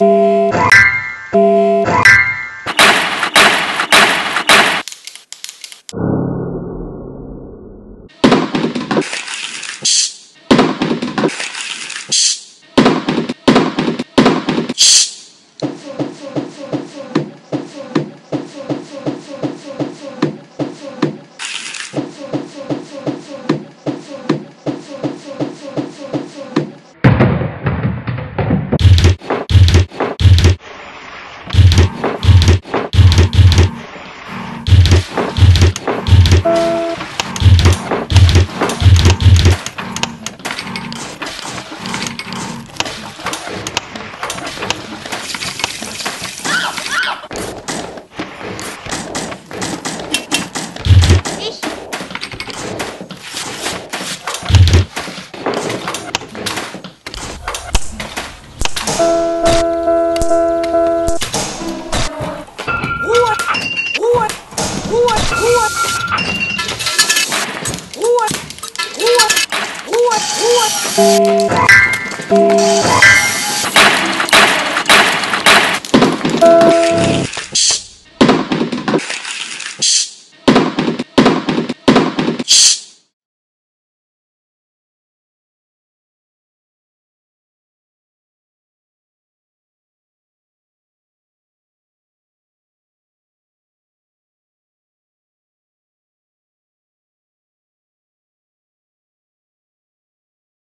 What?